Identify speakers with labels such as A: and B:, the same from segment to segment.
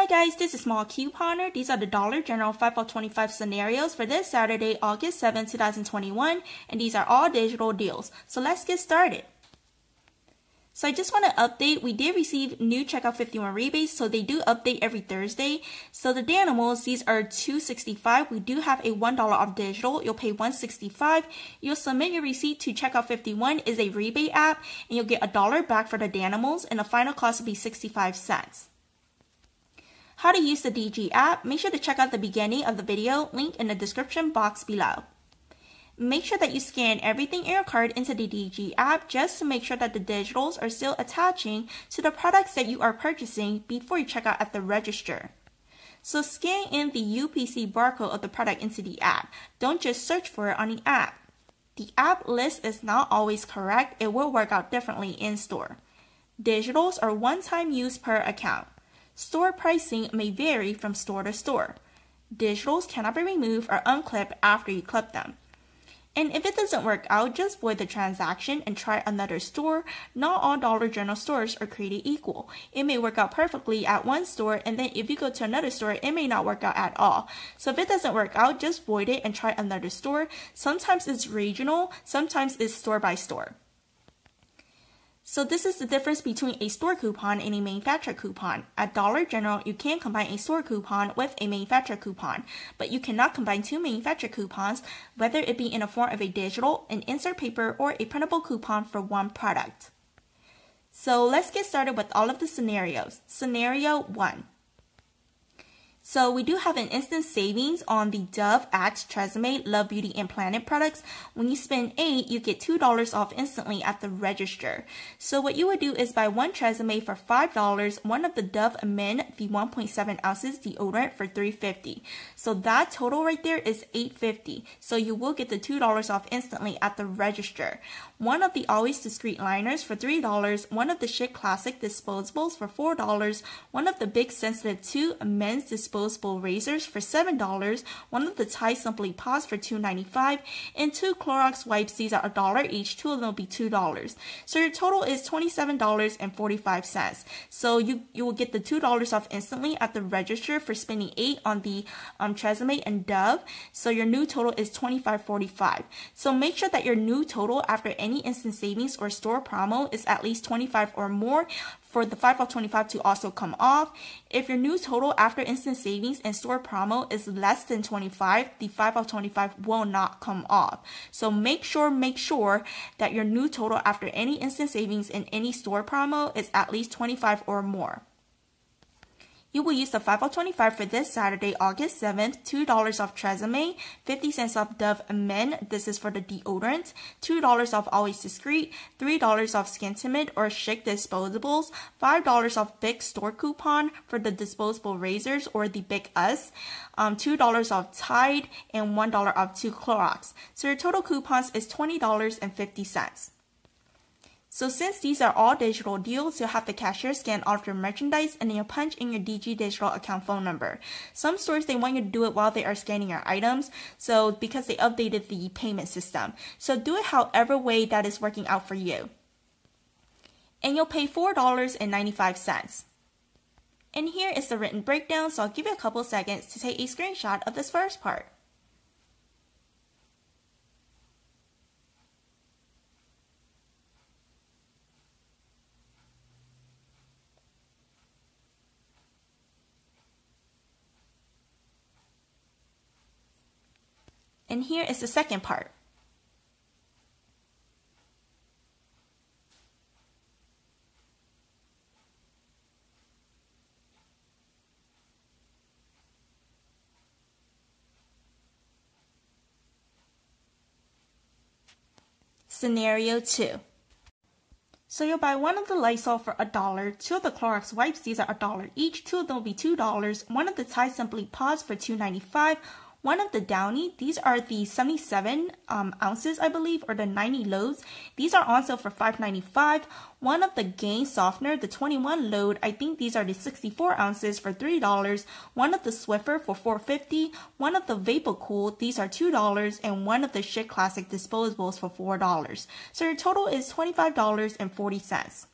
A: Hi guys, this is Small Couponer. These are the Dollar General 5 of 25 scenarios for this Saturday, August 7, 2021, and these are all digital deals. So let's get started. So I just want to update, we did receive new Checkout 51 rebates, so they do update every Thursday. So the Danimals, these are 265 We do have a $1 off digital. You'll pay 165 You'll submit your receipt to Checkout 51 is a rebate app, and you'll get a dollar back for the Danimals, and the final cost will be 65 cents. How to use the DG app, make sure to check out the beginning of the video, link in the description box below. Make sure that you scan everything in your card into the DG app just to make sure that the digitals are still attaching to the products that you are purchasing before you check out at the register. So scan in the UPC barcode of the product into the app. Don't just search for it on the app. The app list is not always correct. It will work out differently in store. Digitals are one-time use per account. Store pricing may vary from store to store. Digitals cannot be removed or unclipped after you clip them. And if it doesn't work out, just void the transaction and try another store. Not all Dollar General stores are created equal. It may work out perfectly at one store, and then if you go to another store, it may not work out at all. So if it doesn't work out, just void it and try another store. Sometimes it's regional, sometimes it's store by store. So this is the difference between a store coupon and a manufacturer coupon. At Dollar General, you can combine a store coupon with a manufacturer coupon, but you cannot combine two manufacturer coupons, whether it be in the form of a digital, an insert paper, or a printable coupon for one product. So let's get started with all of the scenarios. Scenario 1. So we do have an instant savings on the Dove, Axe, Tresemme, Love Beauty, and Planet products. When you spend 8 you get $2 off instantly at the register. So what you would do is buy one Tresemme for $5, one of the Dove Men, the 1.7 ounces deodorant for $3.50. So that total right there is $8.50. So you will get the $2 off instantly at the register. One of the Always Discreet liners for $3, one of the Schick Classic disposables for $4, one of the Bic Sensitive 2 men's disposable razors for $7, one of the Tide Simply Pods for $2.95, and two Clorox wipes. These are a dollar each. Two of them will be $2. So your total is $27.45. So you, you will get the $2 off instantly at the register for spending 8 on the um, Tresemme and Dove. So your new total is $25.45. So make sure that your new total after any instant savings or store promo is at least 25 or more for the 5 of 25 to also come off. If your new total after instant savings and store promo is less than 25, the 5 of 25 will not come off. So make sure, make sure that your new total after any instant savings and any store promo is at least 25 or more. You will use the 525 for this Saturday, August 7th, $2 off Tresemme, 50 cents off Dove Men, this is for the deodorant, $2 off Always Discreet, $3 off Skintimate or Schick disposables, $5 off Bic Store coupon for the disposable razors or the Big Us, um, $2 off Tide, and $1 off two Clorox. So your total coupons is $20.50. So since these are all digital deals, you'll have the cashier scan all of your merchandise and then you'll punch in your DG Digital account phone number. Some stores, they want you to do it while they are scanning your items, so because they updated the payment system. So do it however way that is working out for you. And you'll pay $4.95. And here is the written breakdown, so I'll give you a couple seconds to take a screenshot of this first part. And here is the second part. Scenario 2. So you'll buy one of the Lysol for a dollar, two of the Clorox wipes, these are a dollar each, two of them will be two dollars, one of the Tide Simply Pods for two ninety five, one of the Downy, these are the 77 um, ounces, I believe, or the 90 loads. These are on sale for $5.95. One of the Gain Softener, the 21 load, I think these are the 64 ounces for $3. One of the Swiffer for $4.50. One of the Vapor Cool, these are $2. And one of the Schick Classic disposables for $4. So your total is $25.40.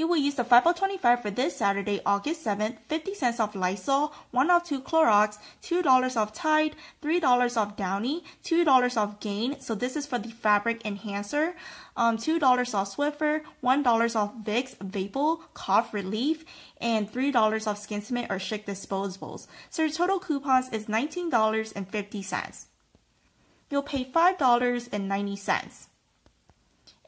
A: You will use the 525 for this Saturday, August 7th, 50 cents off Lysol, 1 off 2 Clorox, $2 off Tide, $3 off Downy, $2 off Gain, so this is for the fabric enhancer, um, $2 off Swiffer, $1 off Vicks Vapor Cough Relief, and $3 off Skintimate or Schick disposables. So your total coupons is $19.50. You'll pay $5.90.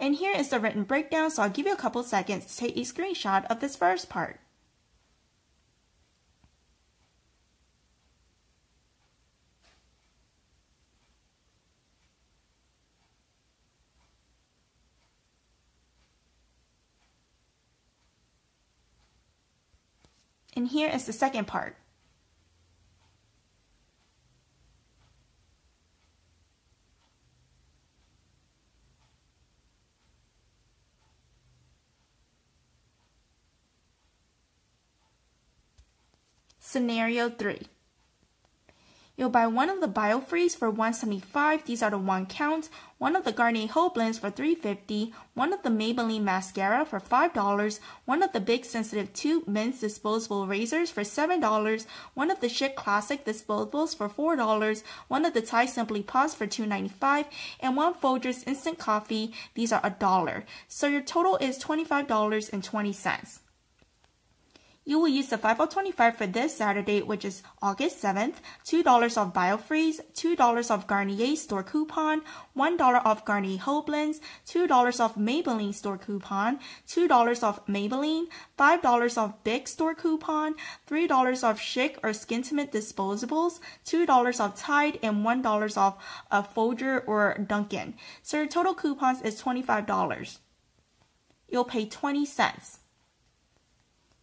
A: And here is the written breakdown, so I'll give you a couple seconds to take a screenshot of this first part. And here is the second part. Scenario 3. You'll buy one of the BioFreeze for 175 these are the one count, one of the Garnier Whole Blends for 350 one of the Maybelline Mascara for $5, one of the Bic Sensitive 2 Men's Disposable Razors for $7, one of the Schick Classic Disposables for $4, one of the Tide Simply Pods for $2.95, and one Folgers Instant Coffee, these are a dollar. So your total is $25.20. You will use the 5025 for this Saturday, which is August 7th, $2 off BioFreeze, $2 off Garnier store coupon, $1 off Garnier Whole Blends, $2 off Maybelline store coupon, $2 off Maybelline, $5 off Bic store coupon, $3 off Schick or Skintimate disposables, $2 off Tide, and $1 off a Folger or Dunkin'. So your total coupons is $25. You'll pay 20 cents.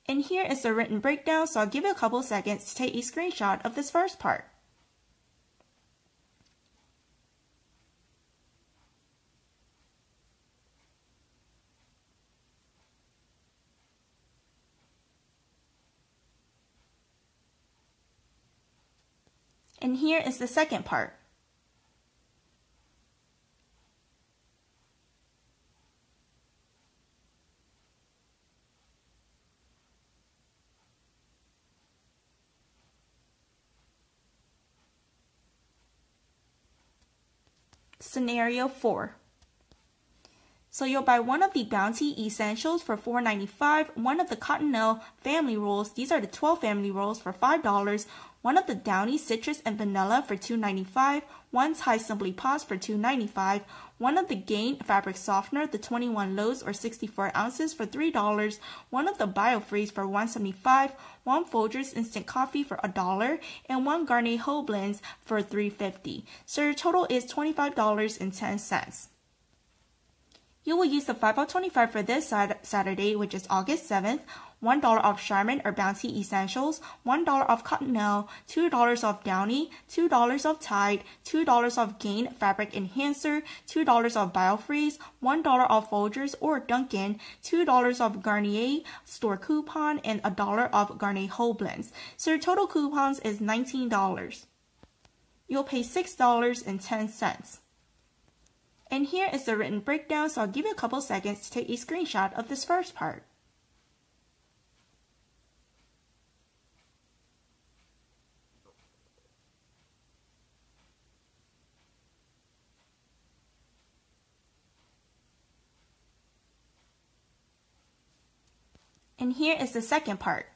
A: And here is the written breakdown, so I'll give you a couple seconds to take a screenshot of this first part. And here is the second part. Scenario 4. So you'll buy one of the Bounty Essentials for $4.95, one of the Cottonelle Family Rolls, these are the 12 family rolls for $5, one of the Downy Citrus and Vanilla for $2.95, one Tide Simply Pods for $2.95, one of the Gain Fabric Softener, the 21 loads or 64 ounces for $3, one of the BioFreeze for $1.75, one Folgers Instant Coffee for $1, and one Garnier Whole Blends for $3.50. So your total is $25.10. You will use the 5025 for this Saturday, which is August 7th, $1 off Charmin or Bounty Essentials, $1 off Cottonelle, $2 off Downy, $2 off Tide, $2 off Gain Fabric Enhancer, $2 off BioFreeze, $1 off Folgers or Dunkin', $2 off Garnier store coupon, and a dollar off Garnier Whole Blends. So your total coupons is $19. You'll pay $6.10. And here is the written breakdown, so I'll give you a couple seconds to take a screenshot of this first part. And here is the second part.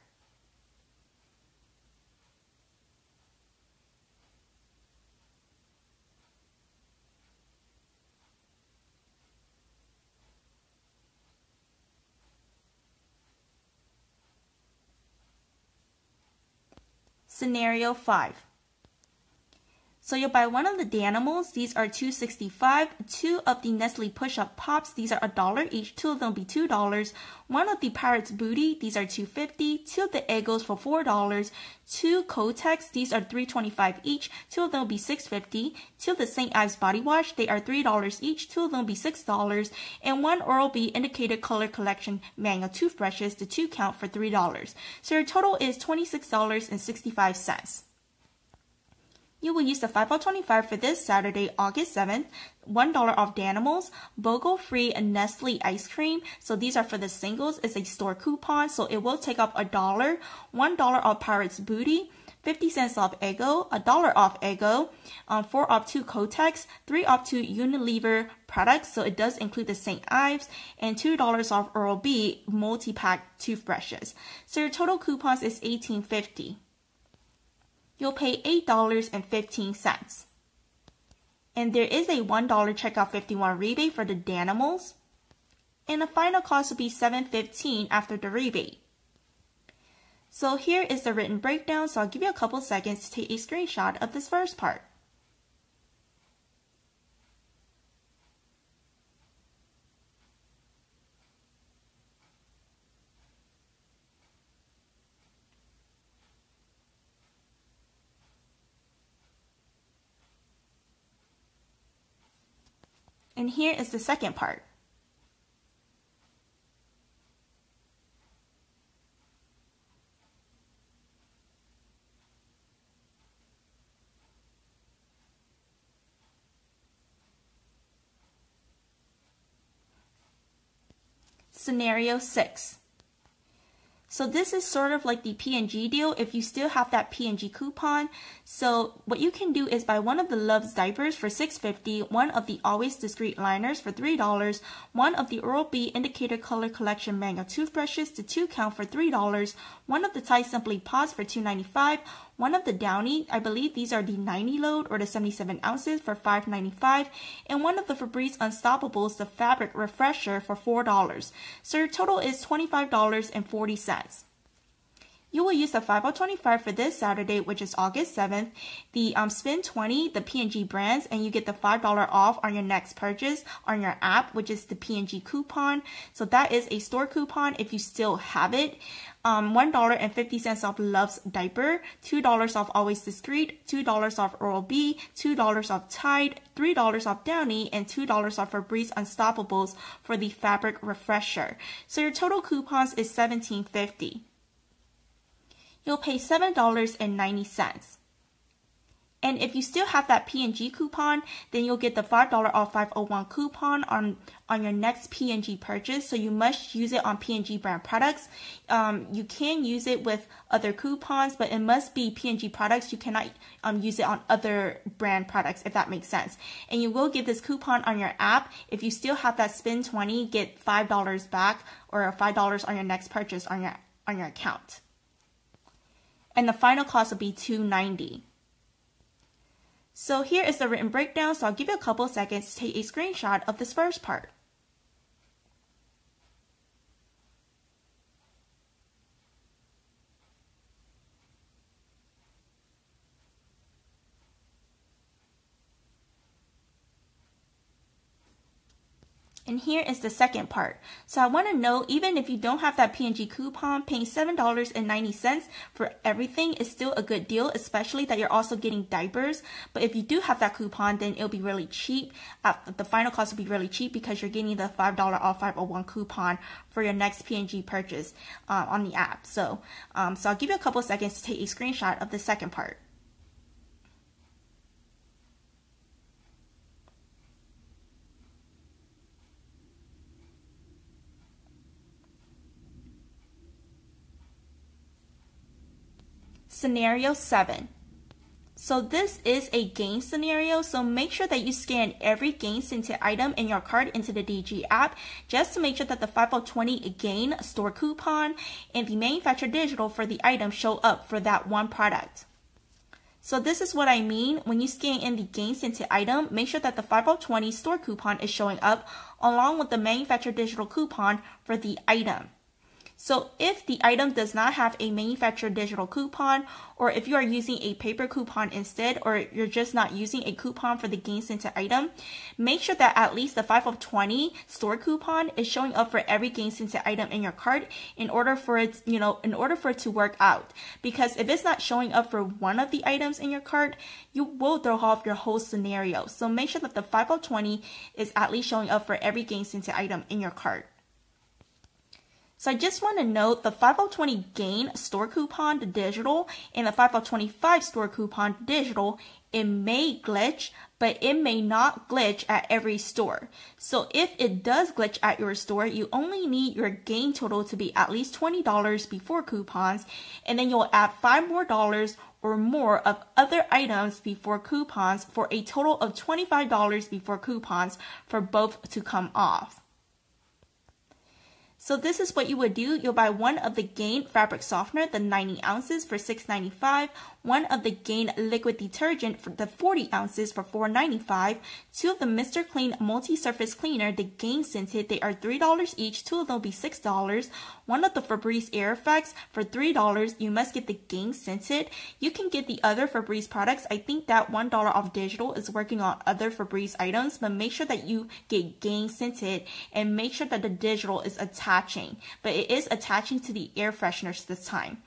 A: Scenario 5. So you'll buy one of the Danimals. These are 265. Two of the Nestle Push-Up Pops. These are a dollar each. Two of them will be $2. One of the Pirates Booty. These are 250. Two of the Eggos for $4. Two Kotex. These are 325 each. Two of them will be 650. Two of the St. Ives Body Wash. They are $3 each. Two of them will be $6. And one Oral-B Indicator Color Collection manual toothbrushes. The two count for $3. So your total is $26.65. You will use the 525 for this Saturday, August 7th. $1 off Danimals, BOGO free and Nestle ice cream. So these are for the singles. It's a store coupon, so it will take up a dollar. $1 off Pirates Booty. 50 cents off Eggo, a dollar off Eggo, um, 4 off 2 Kotex, 3 off 2 Unilever products, so it does include the St. Ives, and $2 off Oral-B multi-pack toothbrushes. So your total coupons is $18.50. You'll pay $8.15. And there is a $1 checkout 51 rebate for the Danimals. And the final cost will be $7.15 after the rebate. So here is the written breakdown, so I'll give you a couple seconds to take a screenshot of this first part. And here is the second part. Scenario 6. So this is sort of like the P&G deal if you still have that P&G coupon. So what you can do is buy one of the Luvs diapers for $6.50, one of the Always Discreet liners for $3, one of the Oral-B Indicator Color Collection manual toothbrushes to 2 count for $3, one of the Tide Simply Pods for $2.95, one of the Downy, I believe these are the 90 load or the 77 ounces for $5.95, and one of the Febreze Unstoppables, the Fabric Refresher for $4. So your total is $25.40. You will use the 5025 for this Saturday, which is August 7th, the um, Spin 20, the P&G brands, and you get the $5 off on your next purchase on your app, which is the P&G coupon. So that is a store coupon if you still have it. Um, $1.50 off Luvs Diaper, $2 off Always Discreet, $2 off Oral-B, $2 off Tide, $3 off Downy, and $2 off Febreze Unstoppables for the Fabric Refresher. So your total coupons is $17.50 you'll pay $7.90. And if you still have that P&G coupon, then you'll get the $5 off 501 coupon on, on your next P&G purchase. So you must use it on P&G brand products. Um, you can use it with other coupons, but it must be P&G products. You cannot um, use it on other brand products, if that makes sense. And you will get this coupon on your app. If you still have that spin 20, get $5 back or $5 on your next purchase on your, on your account and the final cost will be 290 So here is the written breakdown, so I'll give you a couple seconds to take a screenshot of this first part. And here is the second part. So I want to know, even if you don't have that P&G coupon, paying $7.90 for everything is still a good deal, especially that you're also getting diapers. But if you do have that coupon, then it'll be really cheap. Uh, the final cost will be really cheap because you're getting the $5 off 501 coupon for your next P&G purchase uh, on the app. So, um, so I'll give you a couple seconds to take a screenshot of the second part. Scenario 7. So this is a gain scenario, so make sure that you scan every gain scented item in your cart into the DG app just to make sure that the 5020 gain store coupon and the manufacturer digital for the item show up for that one product. So this is what I mean. When you scan in the gain scented item, make sure that the 5020 store coupon is showing up along with the manufacturer digital coupon for the item. So if the item does not have a manufacturer digital coupon, or if you are using a paper coupon instead, or you're just not using a coupon for the gain scented item, make sure that at least the 5 of 20 store coupon is showing up for every gain scented item in your cart in order for it, you know, in order for it to work out. Because if it's not showing up for one of the items in your cart, you will throw off your whole scenario. So make sure that the 5 of 20 is at least showing up for every gain scented item in your cart. So I just want to note the 5020 gain store coupon, the digital, and the 5025 store coupon, digital, it may glitch, but it may not glitch at every store. So if it does glitch at your store, you only need your gain total to be at least $20 before coupons, and then you'll add five more dollars or more of other items before coupons for a total of $25 before coupons for both to come off. So this is what you would do. You'll buy one of the Gain fabric softener, the 90 ounces for $6.95, one of the Gain liquid detergent for the 40 ounces for $4.95, two of the Mr. Clean multi-surface cleaner, the Gain scented, they are $3 each, two of them will be $6, one of the Febreze air effects for $3, you must get the Gain scented. You can get the other Febreze products. I think that $1 off digital is working on other Febreze items, but make sure that you get Gain scented and make sure that the digital is attached attaching, but it is attaching to the air fresheners this time.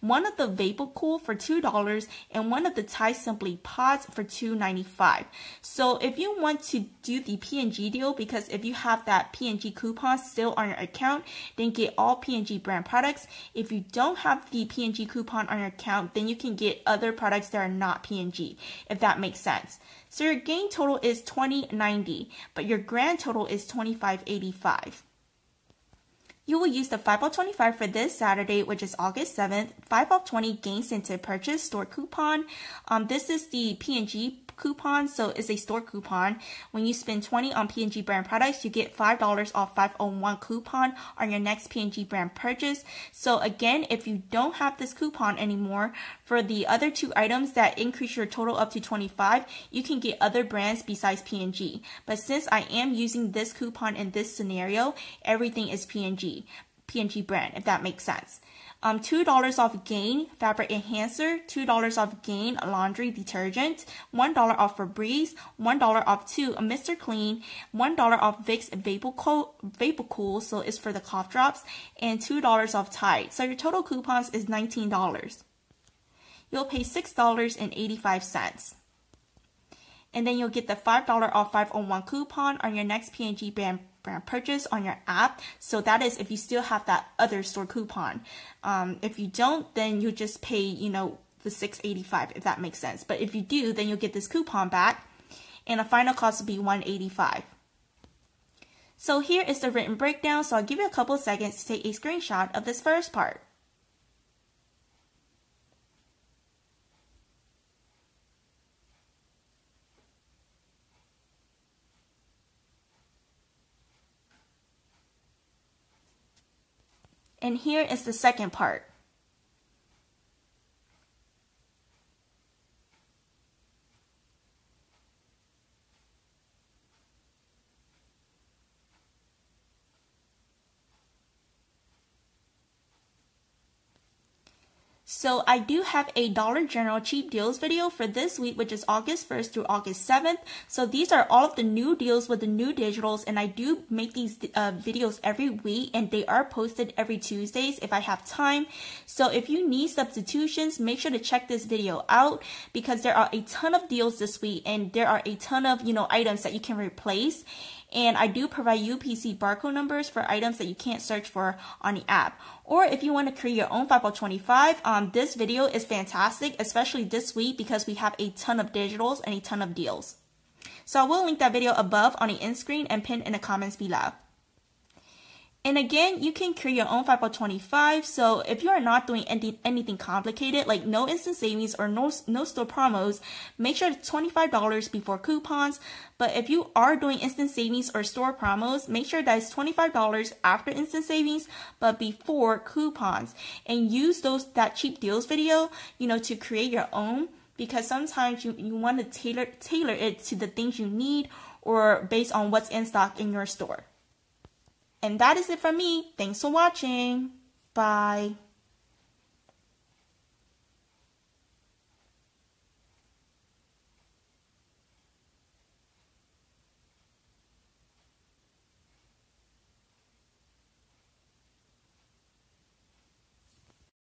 A: One of the Vapor Cool for $2 and one of the Tide Simply Pods for $2.95. So if you want to do the P&G deal, because if you have that P&G coupon still on your account, then get all P&G brand products. If you don't have the P&G coupon on your account, then you can get other products that are not P&G, if that makes sense. So your gain total is 2090, but your grand total is 2585. You will use the 5 off 25 for this Saturday, which is August 7th. 5 off 20 gain scented purchase store coupon. Um, this is the P&G coupon, so it's a store coupon. When you spend 20 on P&G brand products, you get $5 off 501 coupon on your next P&G brand purchase. So again, if you don't have this coupon anymore, for the other two items that increase your total up to 25, you can get other brands besides P&G. But since I am using this coupon in this scenario, everything is P&G. P&G brand, if that makes sense um, $2 off Gain Fabric Enhancer, $2 off Gain Laundry Detergent, $1 off Febreze, $1 off 2 Mr. Clean, $1 off Vicks Vapor, Co- Cool, so it's for the cough drops, and $2 off Tide. So your total coupons is $19. You'll pay $6.85 and then you'll get the $5 off 501 coupon on your next P&G brand brand purchase on your app. So that is if you still have that other store coupon. Um, if you don't, then you just pay, you know, the 685 if that makes sense. But if you do, then you'll get this coupon back and the final cost will be 185. So here is the written breakdown. So I'll give you a couple seconds to take a screenshot of this first part. And here is the second part. So I do have a Dollar General cheap deals video for this week, which is August 1st through August 7th. So these are all of the new deals with the new digitals, and I do make these uh, videos every week, and they are posted every Tuesdays if I have time. So if you need substitutions, make sure to check this video out because there are a ton of deals this week, and there are a ton of you know items that you can replace. And I do provide you UPC barcode numbers for items that you can't search for on the app. Or if you want to create your own 5025, um, this video is fantastic, especially this week because we have a ton of digitals and a ton of deals. So I will link that video above on the end screen and pin in the comments below. And again, you can create your own 5025. So if you are not doing any, anything complicated, like no instant savings or no, no store promos, make sure it's $25 before coupons. But if you are doing instant savings or store promos, make sure that it's $25 after instant savings, but before coupons. And use those that cheap deals video, you know, to create your own because sometimes you, you want to tailor tailor it to the things you need or based on what's in stock in your store. And that is it from me. Thanks for watching. Bye.